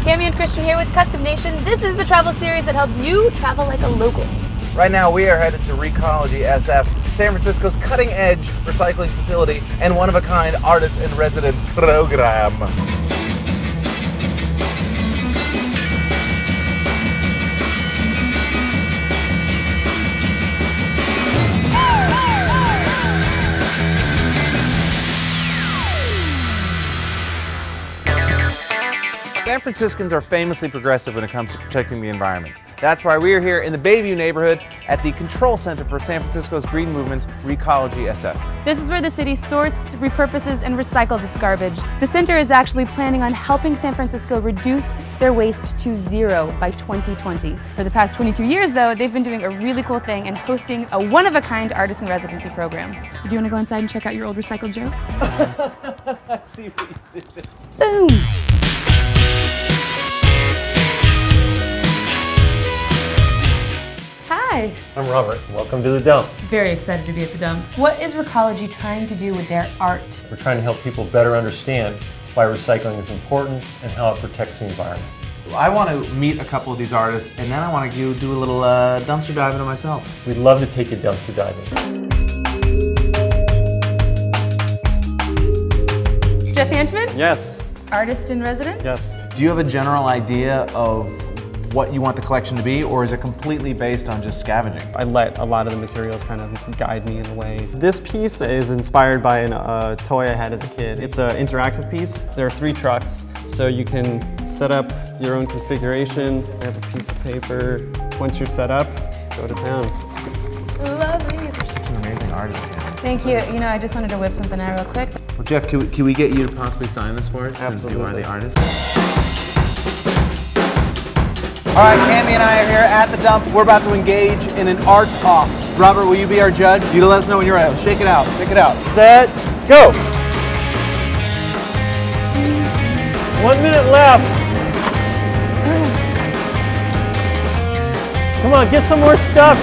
Cami and Christian here with Custom Nation. This is the travel series that helps you travel like a local. Right now, we are headed to Recology SF, San Francisco's cutting edge recycling facility and one of a kind artist in residence program. San Franciscans are famously progressive when it comes to protecting the environment. That's why we are here in the Bayview neighborhood at the Control Center for San Francisco's Green Movement, Recology SF. This is where the city sorts, repurposes, and recycles its garbage. The center is actually planning on helping San Francisco reduce their waste to zero by 2020. For the past 22 years, though, they've been doing a really cool thing and hosting a one-of-a-kind artist in residency program. So do you want to go inside and check out your old recycled jokes? I see what you did. Boom! I'm Robert. Welcome to the dump. Very excited to be at the dump. What is Recology trying to do with their art? We're trying to help people better understand why recycling is important and how it protects the environment. I want to meet a couple of these artists and then I want to do a little uh, dumpster diving to myself. We'd love to take you dumpster diving. Jeff Antman, Yes. artist in residence? Yes. Do you have a general idea of what you want the collection to be or is it completely based on just scavenging? I let a lot of the materials kind of guide me in a way. This piece is inspired by a uh, toy I had as a kid. It's an interactive piece. There are three trucks, so you can set up your own configuration. I have a piece of paper. Once you're set up, go to town. Love these. Such an amazing artist. Ken. Thank you. You know, I just wanted to whip something out real quick. Well, Jeff, can we, can we get you to possibly sign this for us since you are the artist? All right, Cami and I are here at the dump. We're about to engage in an art off. Robert, will you be our judge? You let us know when you're ready. Shake it out. Shake it out. Set, go! One minute left. Come on, get some more stuff.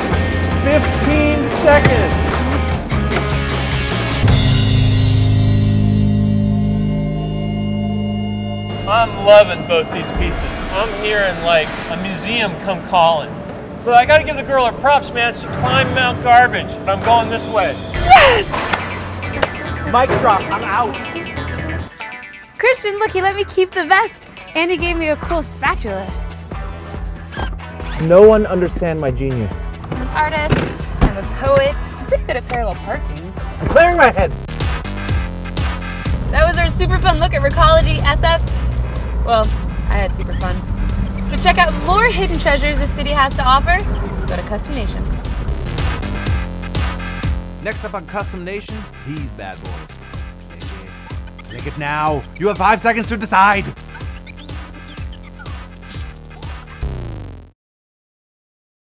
15 seconds. I'm loving both these pieces. I'm hearing like a museum come calling. But I gotta give the girl her props, man. She climbed Mount Garbage. But I'm going this way. Yes! Mic drop. I'm out. Christian, look, he let me keep the vest, and he gave me a cool spatula. No one understand my genius. I'm an artist. I'm a poet. I'm pretty good at parallel parking. I'm clearing my head. That was our super fun look at Recology SF. Well, I had super fun. To check out more hidden treasures the city has to offer, go to Custom Nation. Next up on Custom Nation, these bad boys. Pick it. It now. You have five seconds to decide.